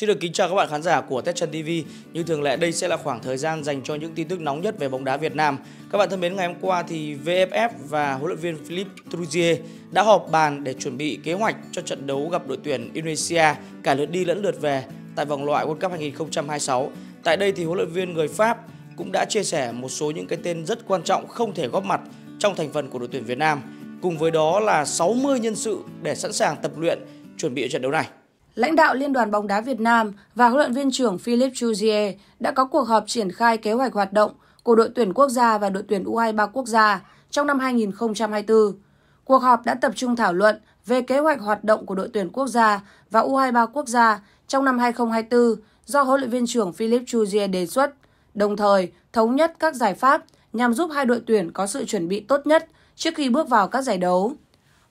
Xin được kính chào các bạn khán giả của Tết Trần TV. Như thường lệ đây sẽ là khoảng thời gian dành cho những tin tức nóng nhất về bóng đá Việt Nam. Các bạn thân mến, ngày hôm qua thì VFF và huấn luyện viên Philippe Trouzier đã họp bàn để chuẩn bị kế hoạch cho trận đấu gặp đội tuyển Indonesia cả lượt đi lẫn lượt về tại vòng loại World Cup 2026. Tại đây thì huấn luyện viên người Pháp cũng đã chia sẻ một số những cái tên rất quan trọng không thể góp mặt trong thành phần của đội tuyển Việt Nam. Cùng với đó là 60 nhân sự để sẵn sàng tập luyện chuẩn bị trận đấu này. Lãnh đạo Liên đoàn bóng đá Việt Nam và huấn luyện viên trưởng Philippe Jouzier đã có cuộc họp triển khai kế hoạch hoạt động của đội tuyển quốc gia và đội tuyển U23 quốc gia trong năm 2024. Cuộc họp đã tập trung thảo luận về kế hoạch hoạt động của đội tuyển quốc gia và U23 quốc gia trong năm 2024 do huấn luyện viên trưởng Philippe Jouzier đề xuất, đồng thời thống nhất các giải pháp nhằm giúp hai đội tuyển có sự chuẩn bị tốt nhất trước khi bước vào các giải đấu.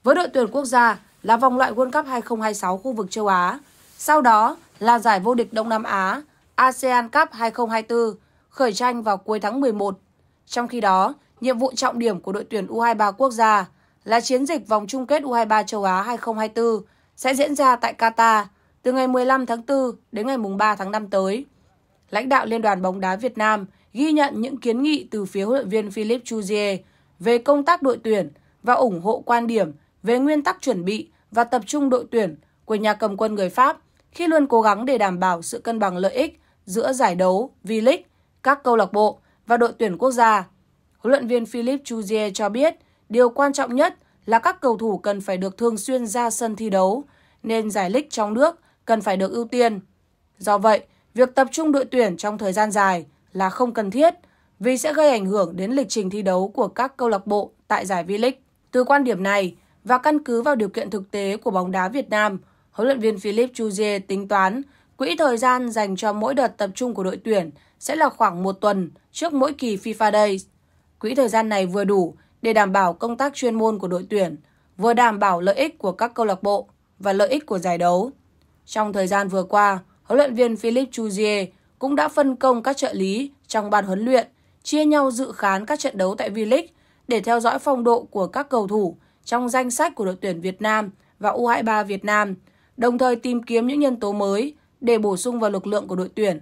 Với đội tuyển quốc gia, là vòng loại World Cup 2026 khu vực châu Á. Sau đó là giải vô địch Đông Nam Á, ASEAN Cup 2024, khởi tranh vào cuối tháng 11. Trong khi đó, nhiệm vụ trọng điểm của đội tuyển U23 quốc gia là chiến dịch vòng chung kết U23 châu Á 2024 sẽ diễn ra tại Qatar từ ngày 15 tháng 4 đến ngày 3 tháng 5 tới. Lãnh đạo Liên đoàn bóng đá Việt Nam ghi nhận những kiến nghị từ phía huấn luyện viên Philippe Chuzier về công tác đội tuyển và ủng hộ quan điểm về nguyên tắc chuẩn bị và tập trung đội tuyển của nhà cầm quân người Pháp khi luôn cố gắng để đảm bảo sự cân bằng lợi ích giữa giải đấu, V-League, các câu lạc bộ và đội tuyển quốc gia. Huấn luyện viên Philippe Jouzier cho biết, điều quan trọng nhất là các cầu thủ cần phải được thường xuyên ra sân thi đấu, nên giải League trong nước cần phải được ưu tiên. Do vậy, việc tập trung đội tuyển trong thời gian dài là không cần thiết vì sẽ gây ảnh hưởng đến lịch trình thi đấu của các câu lạc bộ tại giải V-League. Từ quan điểm này, và căn cứ vào điều kiện thực tế của bóng đá Việt Nam, huấn luyện viên Philip Chuje tính toán quỹ thời gian dành cho mỗi đợt tập trung của đội tuyển sẽ là khoảng một tuần trước mỗi kỳ FIFA Days. Quỹ thời gian này vừa đủ để đảm bảo công tác chuyên môn của đội tuyển, vừa đảm bảo lợi ích của các câu lạc bộ và lợi ích của giải đấu. Trong thời gian vừa qua, huấn luyện viên Philip Chuje cũng đã phân công các trợ lý trong ban huấn luyện, chia nhau dự khán các trận đấu tại V-League để theo dõi phong độ của các cầu thủ trong danh sách của đội tuyển Việt Nam và U23 Việt Nam, đồng thời tìm kiếm những nhân tố mới để bổ sung vào lực lượng của đội tuyển.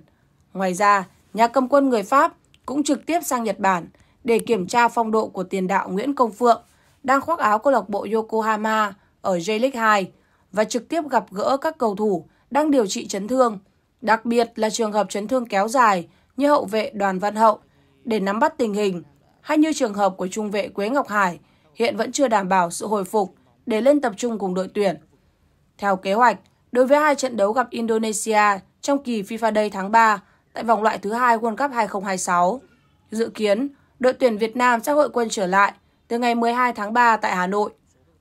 Ngoài ra, nhà cầm quân người Pháp cũng trực tiếp sang Nhật Bản để kiểm tra phong độ của tiền đạo Nguyễn Công Phượng đang khoác áo câu lạc bộ Yokohama ở J-League 2 và trực tiếp gặp gỡ các cầu thủ đang điều trị chấn thương, đặc biệt là trường hợp chấn thương kéo dài như hậu vệ Đoàn Văn Hậu để nắm bắt tình hình, hay như trường hợp của trung vệ Quế Ngọc Hải hiện vẫn chưa đảm bảo sự hồi phục để lên tập trung cùng đội tuyển. Theo kế hoạch, đối với hai trận đấu gặp Indonesia trong kỳ FIFA Day tháng 3 tại vòng loại thứ hai World Cup 2026, dự kiến đội tuyển Việt Nam sẽ hội quân trở lại từ ngày 12 tháng 3 tại Hà Nội.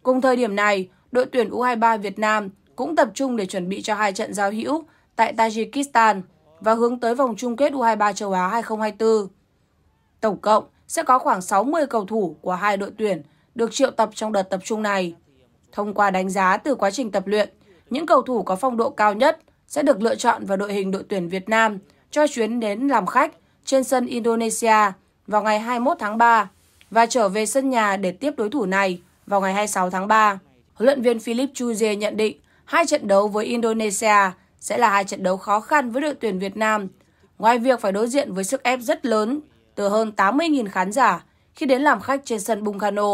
Cùng thời điểm này, đội tuyển U23 Việt Nam cũng tập trung để chuẩn bị cho hai trận giao hữu tại Tajikistan và hướng tới vòng chung kết U23 châu Á 2024. Tổng cộng sẽ có khoảng 60 cầu thủ của hai đội tuyển được triệu tập trong đợt tập trung này. Thông qua đánh giá từ quá trình tập luyện, những cầu thủ có phong độ cao nhất sẽ được lựa chọn vào đội hình đội tuyển Việt Nam cho chuyến đến làm khách trên sân Indonesia vào ngày 21 tháng 3 và trở về sân nhà để tiếp đối thủ này vào ngày 26 tháng 3. Huấn luyện viên Philip Chuze nhận định hai trận đấu với Indonesia sẽ là hai trận đấu khó khăn với đội tuyển Việt Nam. Ngoài việc phải đối diện với sức ép rất lớn từ hơn 80.000 khán giả khi đến làm khách trên sân Bungkano,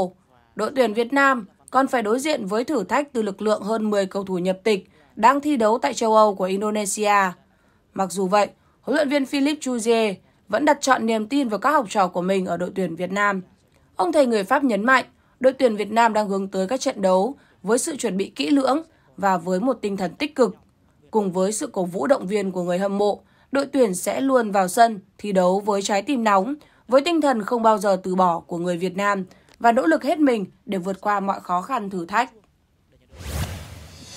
đội tuyển Việt Nam còn phải đối diện với thử thách từ lực lượng hơn 10 cầu thủ nhập tịch đang thi đấu tại châu Âu của Indonesia. Mặc dù vậy, huấn luyện viên Philip Chuzier vẫn đặt chọn niềm tin vào các học trò của mình ở đội tuyển Việt Nam. Ông thầy người Pháp nhấn mạnh, đội tuyển Việt Nam đang hướng tới các trận đấu với sự chuẩn bị kỹ lưỡng và với một tinh thần tích cực. Cùng với sự cổ vũ động viên của người hâm mộ, đội tuyển sẽ luôn vào sân thi đấu với trái tim nóng, với tinh thần không bao giờ từ bỏ của người Việt Nam và nỗ lực hết mình để vượt qua mọi khó khăn thử thách.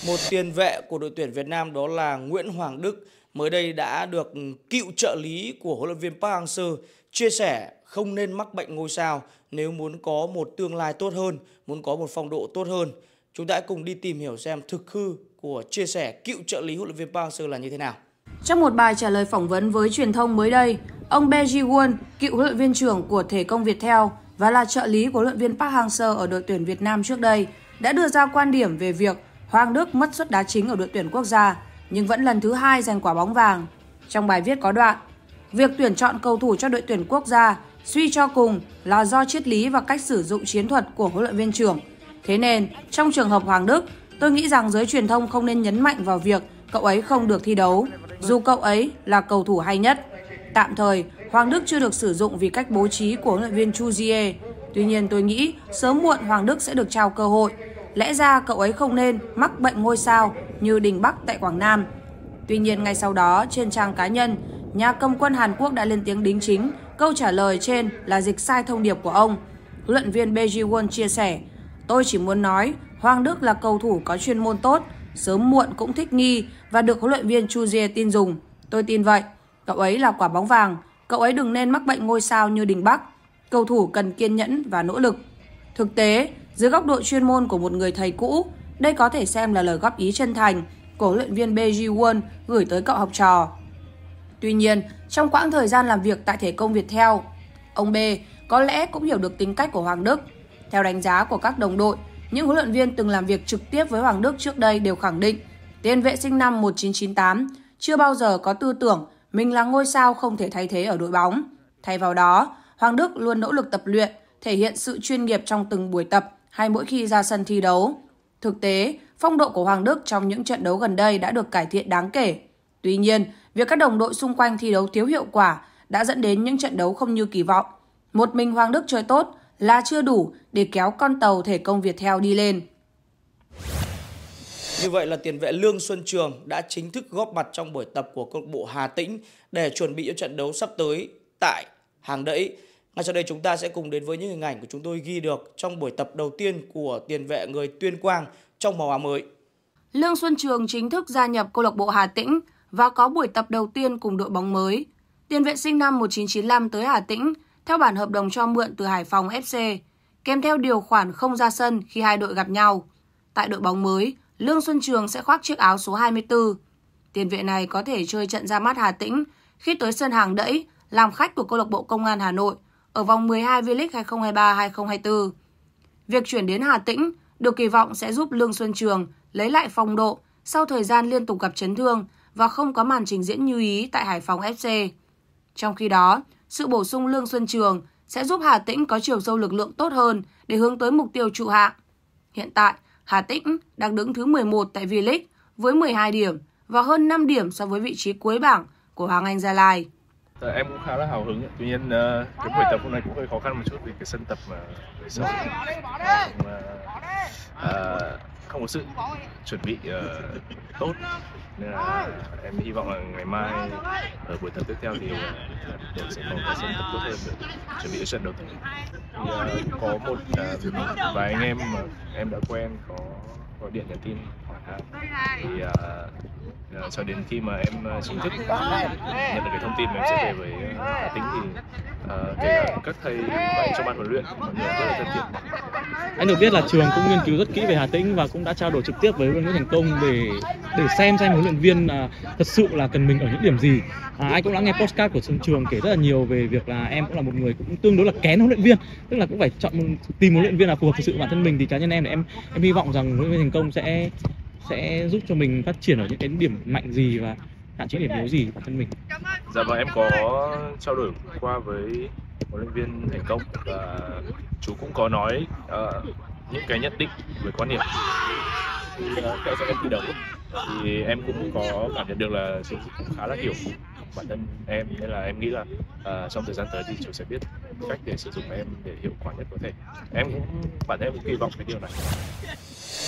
Một tiền vệ của đội tuyển Việt Nam đó là Nguyễn Hoàng Đức mới đây đã được cựu trợ lý của huấn luyện viên Park Hang-seo chia sẻ không nên mắc bệnh ngôi sao nếu muốn có một tương lai tốt hơn, muốn có một phong độ tốt hơn. Chúng ta hãy cùng đi tìm hiểu xem thực hư của chia sẻ cựu trợ lý huấn luyện viên Park Hang-seo là như thế nào. Trong một bài trả lời phỏng vấn với truyền thông mới đây, ông Bae Ji-won, cựu huấn luyện viên trưởng của Thể công Viettel và là trợ lý của luyện viên Park Hang-seo ở đội tuyển Việt Nam trước đây, đã đưa ra quan điểm về việc Hoàng Đức mất suất đá chính ở đội tuyển quốc gia nhưng vẫn lần thứ hai giành quả bóng vàng. Trong bài viết có đoạn, việc tuyển chọn cầu thủ cho đội tuyển quốc gia suy cho cùng là do triết lý và cách sử dụng chiến thuật của huấn luyện viên trưởng. Thế nên, trong trường hợp Hoàng Đức, tôi nghĩ rằng giới truyền thông không nên nhấn mạnh vào việc cậu ấy không được thi đấu, dù cậu ấy là cầu thủ hay nhất. Tạm thời, Hoàng Đức chưa được sử dụng vì cách bố trí của huấn luyện viên Chu Jie. Tuy nhiên tôi nghĩ sớm muộn Hoàng Đức sẽ được trao cơ hội. Lẽ ra cậu ấy không nên mắc bệnh ngôi sao như Đình Bắc tại Quảng Nam. Tuy nhiên ngay sau đó trên trang cá nhân, nhà cầm quân Hàn Quốc đã lên tiếng đính chính câu trả lời trên là dịch sai thông điệp của ông. Huấn luyện viên Beji Won chia sẻ, tôi chỉ muốn nói Hoàng Đức là cầu thủ có chuyên môn tốt, sớm muộn cũng thích nghi và được huấn luyện viên Chu Jie tin dùng. Tôi tin vậy. Cậu ấy là quả bóng vàng, cậu ấy đừng nên mắc bệnh ngôi sao như Đình Bắc. Cầu thủ cần kiên nhẫn và nỗ lực. Thực tế, dưới góc độ chuyên môn của một người thầy cũ, đây có thể xem là lời góp ý chân thành của huấn luyện viên Beji Won gửi tới cậu học trò. Tuy nhiên, trong quãng thời gian làm việc tại thể công việt theo ông B có lẽ cũng hiểu được tính cách của Hoàng Đức. Theo đánh giá của các đồng đội, những huấn luyện viên từng làm việc trực tiếp với Hoàng Đức trước đây đều khẳng định tiền vệ sinh năm 1998 chưa bao giờ có tư tưởng mình là ngôi sao không thể thay thế ở đội bóng. Thay vào đó, Hoàng Đức luôn nỗ lực tập luyện, thể hiện sự chuyên nghiệp trong từng buổi tập hay mỗi khi ra sân thi đấu. Thực tế, phong độ của Hoàng Đức trong những trận đấu gần đây đã được cải thiện đáng kể. Tuy nhiên, việc các đồng đội xung quanh thi đấu thiếu hiệu quả đã dẫn đến những trận đấu không như kỳ vọng. Một mình Hoàng Đức chơi tốt là chưa đủ để kéo con tàu thể công Việt theo đi lên. Như vậy là tiền vệ Lương Xuân Trường đã chính thức góp mặt trong buổi tập của câu lạc bộ Hà Tĩnh để chuẩn bị cho trận đấu sắp tới tại Hàng Đẫy. Ngay sau đây chúng ta sẽ cùng đến với những hình ảnh của chúng tôi ghi được trong buổi tập đầu tiên của tiền vệ người Tuyên Quang trong màu áo mới. Lương Xuân Trường chính thức gia nhập câu lạc bộ Hà Tĩnh và có buổi tập đầu tiên cùng đội bóng mới. Tiền vệ sinh năm 1995 tới Hà Tĩnh theo bản hợp đồng cho mượn từ Hải Phòng FC, kèm theo điều khoản không ra sân khi hai đội gặp nhau. Tại đội bóng mới, Lương Xuân Trường sẽ khoác chiếc áo số 24. Tiền vệ này có thể chơi trận ra mắt Hà Tĩnh khi tới sân hàng đẫy làm khách của câu lạc bộ Công an Hà Nội ở vòng 12 V-League 2023-2024. Việc chuyển đến Hà Tĩnh được kỳ vọng sẽ giúp Lương Xuân Trường lấy lại phong độ sau thời gian liên tục gặp chấn thương và không có màn trình diễn như ý tại Hải Phòng FC. Trong khi đó, sự bổ sung Lương Xuân Trường sẽ giúp Hà Tĩnh có chiều sâu lực lượng tốt hơn để hướng tới mục tiêu trụ hạng. Hiện tại, Hà Tĩnh đang đứng thứ 11 tại V-League với 12 điểm và hơn 5 điểm so với vị trí cuối bảng của Hoàng Anh Gia Lai. Ờ, em cũng khá là hào hứng, tuy nhiên ờ, cái buổi tập hôm nay cũng hơi khó khăn một chút vì cái sân tập ờ, mà về sâu uh, không có sự chuẩn bị uh, tốt. Nên là em hy vọng là ngày mai ở buổi tập tiếp theo thì ờ, đội sẽ có cái sự tập tốt hơn để chuẩn bị cho trận đấu tới thì uh, có một uh, vài anh em mà em đã quen có gọi điện nhắn tin hỏi han thì uh, uh, cho đến khi mà em chính thức nhận được cái thông tin mà em sẽ về với uh, Hà Tĩnh thì uh, kể cả các thầy và trong ban huấn luyện mọi người rất là thân thiện anh được biết là trường cũng nghiên cứu rất kỹ về Hà Tĩnh và cũng đã trao đổi trực tiếp với Nguyễn Thành Công để để xem xem huấn luyện viên à, thật sự là cần mình ở những điểm gì. À, anh cũng đã nghe postcard của trường Trường kể rất là nhiều về việc là em cũng là một người cũng tương đối là kén huấn luyện viên, tức là cũng phải chọn tìm huấn luyện viên là phù hợp thực sự bản thân mình thì cá nhân em thì em em hy vọng rằng huấn luyện viên Thành Công sẽ sẽ giúp cho mình phát triển ở những cái điểm mạnh gì và hạn chế điểm yếu gì bản thân mình. Dạ vâng em có trao đổi qua với huấn luyện viên thành công và chú cũng có nói uh, những cái nhất định về quan điểm. Khi uh, theo dõi em thi đấu thì em cũng có cảm nhận được là chú cũng khá là hiểu bản thân em nên là em nghĩ là uh, trong thời gian tới thì chú sẽ biết cách để sử dụng em để hiệu quả nhất có thể. Em cũng bản thân em cũng kỳ vọng cái điều này.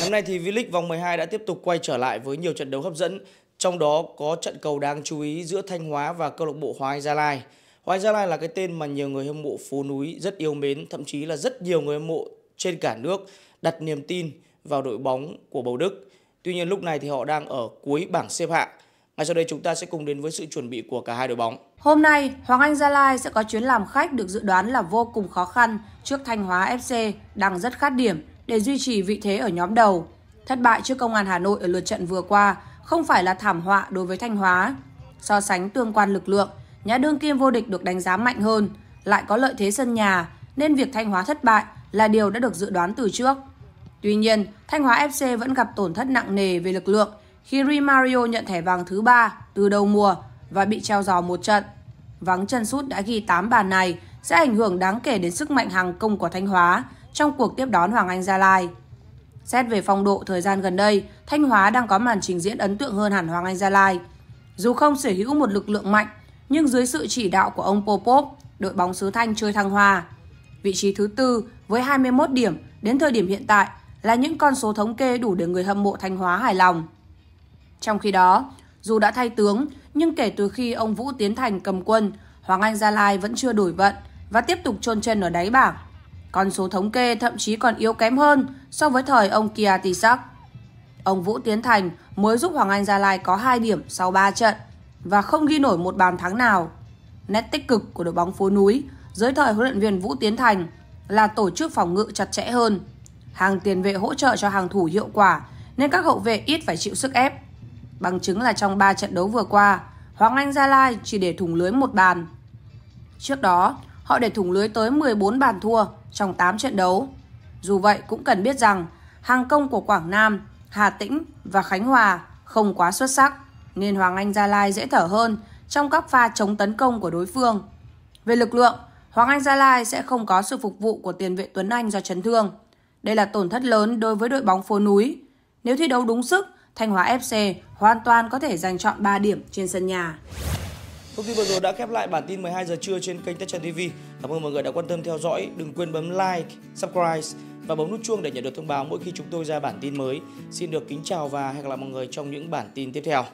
Năm nay thì V-League vòng 12 đã tiếp tục quay trở lại với nhiều trận đấu hấp dẫn, trong đó có trận cầu đáng chú ý giữa Thanh Hóa và câu lạc bộ Hoài Anh Gia Lai. Hoài Gia Lai là cái tên mà nhiều người hâm mộ phố núi rất yêu mến, thậm chí là rất nhiều người hâm mộ trên cả nước đặt niềm tin vào đội bóng của Bầu Đức. Tuy nhiên lúc này thì họ đang ở cuối bảng xếp hạng. Ngay sau đây chúng ta sẽ cùng đến với sự chuẩn bị của cả hai đội bóng. Hôm nay, Hoàng Anh Gia Lai sẽ có chuyến làm khách được dự đoán là vô cùng khó khăn trước Thanh Hóa FC đang rất khát điểm để duy trì vị thế ở nhóm đầu. Thất bại trước Công an Hà Nội ở lượt trận vừa qua không phải là thảm họa đối với Thanh Hóa. So sánh tương quan lực lượng, nhà đương kim vô địch được đánh giá mạnh hơn, lại có lợi thế sân nhà nên việc Thanh Hóa thất bại là điều đã được dự đoán từ trước. Tuy nhiên, Thanh Hóa FC vẫn gặp tổn thất nặng nề về lực lượng khi rimario nhận thẻ vàng thứ ba từ đầu mùa và bị treo giò một trận. Vắng chân sút đã ghi 8 bàn này sẽ ảnh hưởng đáng kể đến sức mạnh hàng công của Thanh Hóa trong cuộc tiếp đón Hoàng Anh Gia Lai. Xét về phong độ thời gian gần đây, Thanh Hóa đang có màn trình diễn ấn tượng hơn hẳn Hoàng Anh Gia Lai. Dù không sở hữu một lực lượng mạnh, nhưng dưới sự chỉ đạo của ông Popov, đội bóng xứ Thanh chơi thăng hoa. Vị trí thứ tư với 21 điểm đến thời điểm hiện tại là những con số thống kê đủ để người hâm mộ Thanh Hóa hài lòng. Trong khi đó, dù đã thay tướng, nhưng kể từ khi ông Vũ Tiến Thành cầm quân, Hoàng Anh Gia Lai vẫn chưa đổi vận và tiếp tục chôn chân ở đáy bảng. Con số thống kê thậm chí còn yếu kém hơn so với thời ông Kia Tisak. Ông Vũ Tiến Thành mới giúp Hoàng Anh Gia Lai có 2 điểm sau 3 trận và không ghi nổi một bàn thắng nào. Nét tích cực của đội bóng phố núi dưới thời huấn luyện viên Vũ Tiến Thành là tổ chức phòng ngự chặt chẽ hơn. Hàng tiền vệ hỗ trợ cho hàng thủ hiệu quả nên các hậu vệ ít phải chịu sức ép. Bằng chứng là trong 3 trận đấu vừa qua, Hoàng Anh Gia Lai chỉ để thủng lưới một bàn. Trước đó, họ để thủng lưới tới 14 bàn thua trong 8 trận đấu. Dù vậy cũng cần biết rằng hàng công của Quảng Nam, Hà Tĩnh và Khánh Hòa không quá xuất sắc nên Hoàng Anh Gia Lai dễ thở hơn trong các pha chống tấn công của đối phương. Về lực lượng, Hoàng Anh Gia Lai sẽ không có sự phục vụ của tiền vệ Tuấn Anh do chấn thương. Đây là tổn thất lớn đối với đội bóng phố núi. Nếu thi đấu đúng sức, Thanh Hóa FC hoàn toàn có thể giành chọn 3 điểm trên sân nhà. Thông tin vừa rồi đã khép lại bản tin 12 giờ trưa trên kênh Tech TV. Cảm ơn mọi người đã quan tâm theo dõi. Đừng quên bấm like, subscribe và bấm nút chuông để nhận được thông báo mỗi khi chúng tôi ra bản tin mới. Xin được kính chào và hẹn gặp lại mọi người trong những bản tin tiếp theo.